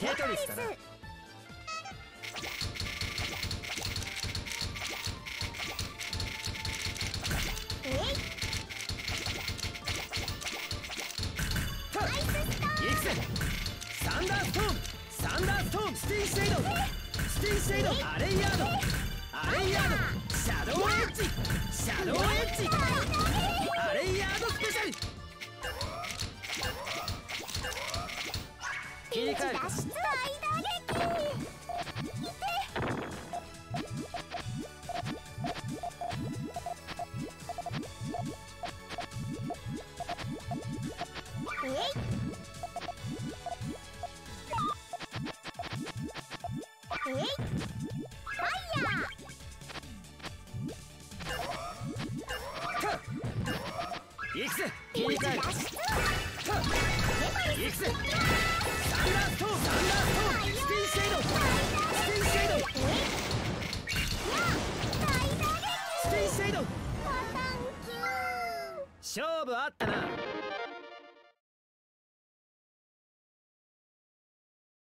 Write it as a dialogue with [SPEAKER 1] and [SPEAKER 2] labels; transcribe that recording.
[SPEAKER 1] テトリスだな。サンダーストーンサンダーストーンスティンシェイドスティンシェイドアレイヤード。アレイヤードシャドウエッジシャドウエッジ切り替える
[SPEAKER 2] いえいファイヤ
[SPEAKER 1] 行くぜ切り替える勝負あったな。